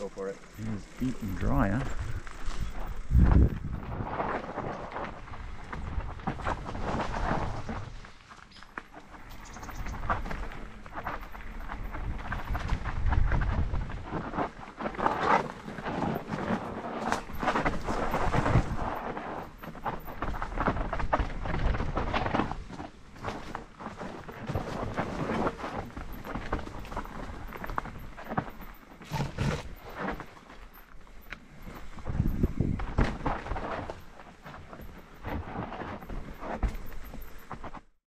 Go for it. He's and dry, huh?